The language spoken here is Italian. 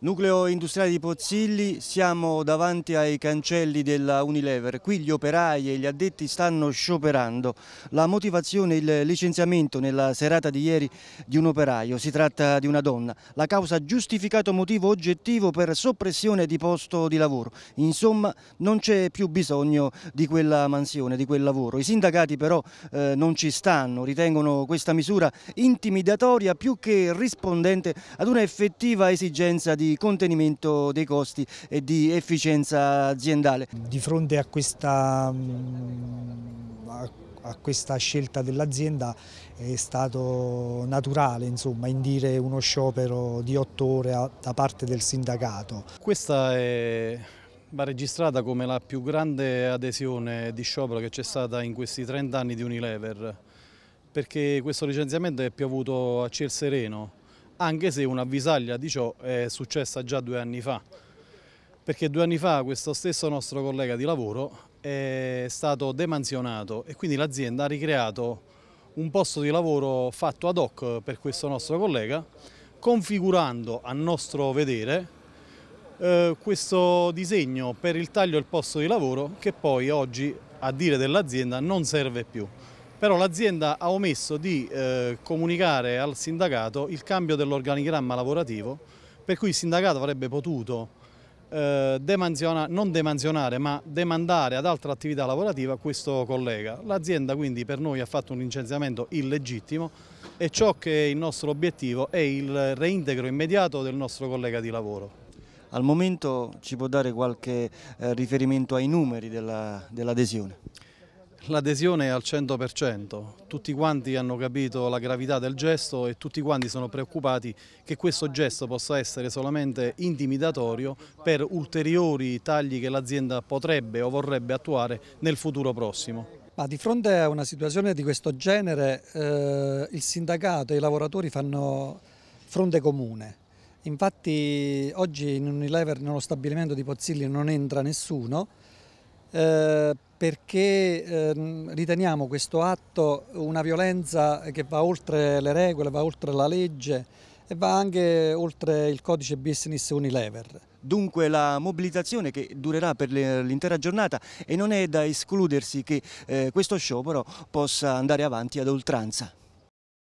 Nucleo industriale di Pozzilli, siamo davanti ai cancelli della Unilever. Qui gli operai e gli addetti stanno scioperando. La motivazione, il licenziamento nella serata di ieri di un operaio. Si tratta di una donna. La causa giustificato motivo oggettivo per soppressione di posto di lavoro. Insomma, non c'è più bisogno di quella mansione, di quel lavoro. I sindacati però eh, non ci stanno, ritengono questa misura intimidatoria più che rispondente ad una effettiva esigenza di contenimento dei costi e di efficienza aziendale. Di fronte a questa, mm, a questa scelta dell'azienda è stato naturale insomma, indire uno sciopero di otto ore da parte del sindacato. Questa è va registrata come la più grande adesione di sciopero che c'è stata in questi 30 anni di Unilever perché questo licenziamento è piovuto a ciel sereno anche se un'avvisaglia di ciò è successa già due anni fa, perché due anni fa questo stesso nostro collega di lavoro è stato demansionato e quindi l'azienda ha ricreato un posto di lavoro fatto ad hoc per questo nostro collega, configurando a nostro vedere eh, questo disegno per il taglio del posto di lavoro che poi oggi a dire dell'azienda non serve più però l'azienda ha omesso di eh, comunicare al sindacato il cambio dell'organigramma lavorativo per cui il sindacato avrebbe potuto eh, demanziona, non demanzionare ma demandare ad altra attività lavorativa questo collega. L'azienda quindi per noi ha fatto un licenziamento illegittimo e ciò che è il nostro obiettivo è il reintegro immediato del nostro collega di lavoro. Al momento ci può dare qualche eh, riferimento ai numeri dell'adesione? Dell L'adesione è al 100%, tutti quanti hanno capito la gravità del gesto e tutti quanti sono preoccupati che questo gesto possa essere solamente intimidatorio per ulteriori tagli che l'azienda potrebbe o vorrebbe attuare nel futuro prossimo. Ma di fronte a una situazione di questo genere eh, il sindacato e i lavoratori fanno fronte comune. Infatti oggi in Unilever nello stabilimento di Pozzilli non entra nessuno eh, perché eh, riteniamo questo atto una violenza che va oltre le regole, va oltre la legge e va anche oltre il codice business Unilever. Dunque la mobilitazione che durerà per l'intera giornata e non è da escludersi che eh, questo sciopero possa andare avanti ad oltranza.